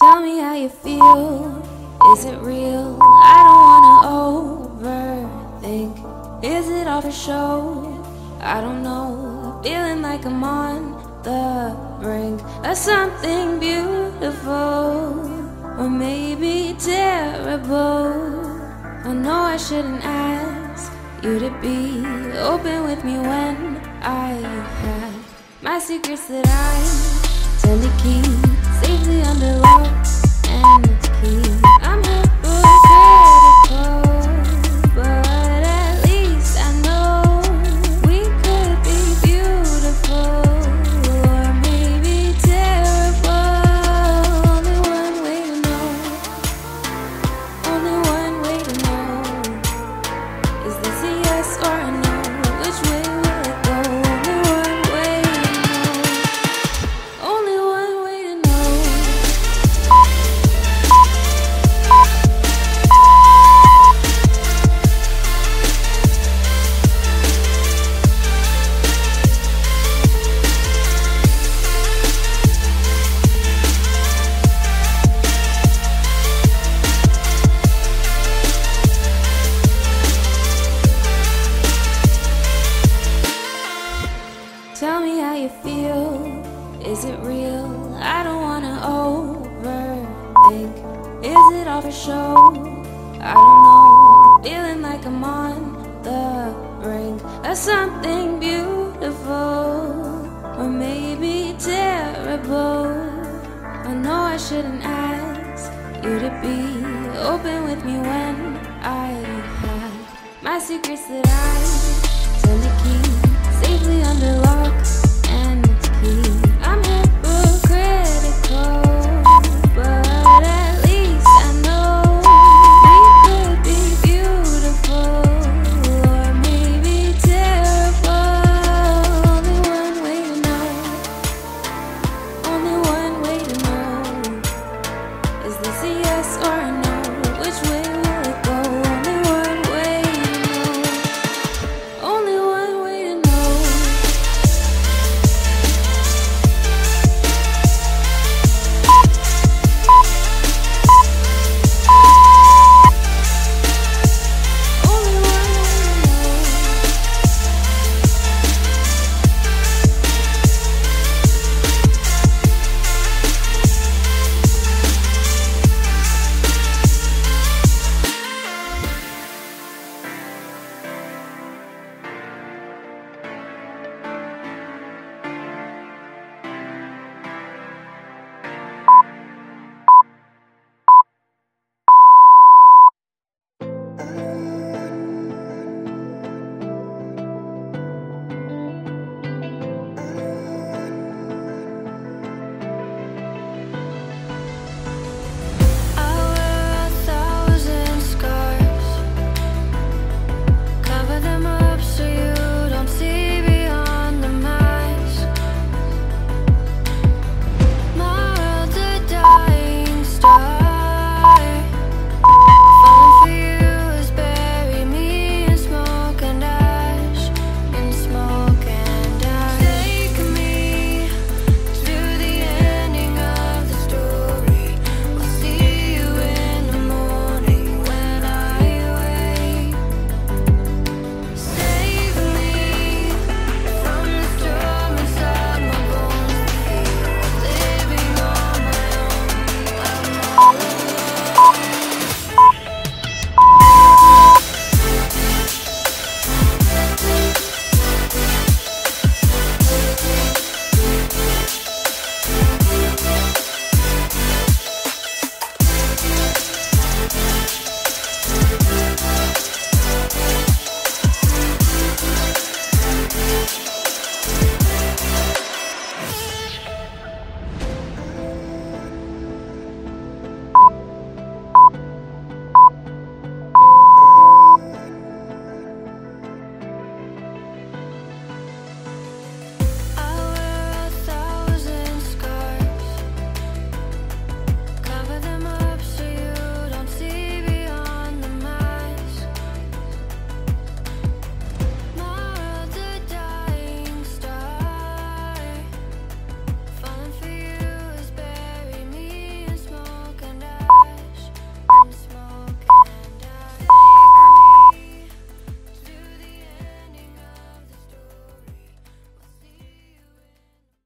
Tell me how you feel. Is it real? I don't wanna overthink. Is it all for show? I don't know. Feeling like I'm on the brink of something beautiful, or maybe terrible. I know I shouldn't ask you to be open with me when I have my secrets that I tend to keep Is it real? I don't wanna overthink. Is it all for show? I don't know. Feeling like I'm on the brink of something beautiful, or maybe terrible. I know I shouldn't ask you to be open with me when I have my secrets that I tend to keep safely under lock yes or a no.